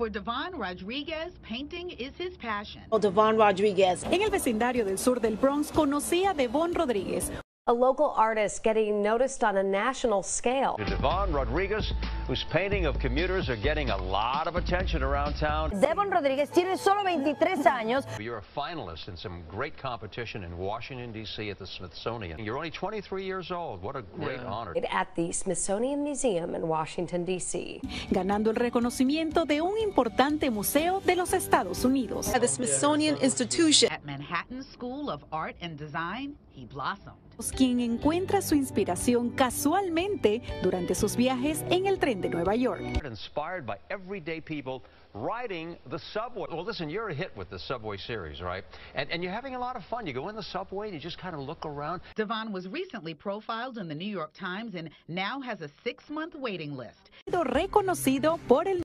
For Devon Rodriguez, painting is his passion. Devon Rodriguez. En el vecindario del sur del Bronx conocí a Devon Rodríguez, a local artist getting noticed on a national scale. Devon Rodriguez, whose painting of commuters are getting a lot of attention around town. Devon Rodriguez tiene solo 23 años. You're a finalist in some great competition in Washington, D.C. at the Smithsonian. You're only 23 years old. What a great yeah. honor. At the Smithsonian Museum in Washington, D.C. Ganando el reconocimiento de un importante museo de los Estados Unidos. At the Smithsonian Institution. At Manhattan School of Art and Design, he blossomed. quien encuentra su inspiración casualmente durante sus viajes en el tren de Nueva York. Inspired by everyday people riding the subway. Well, listen, you're a hit with the subway series, right? And, and you're having a lot of fun. You go in the subway and you just kind of look around. Devon was recently profiled in the New York Times and now has a six-month waiting list. Reconocido por el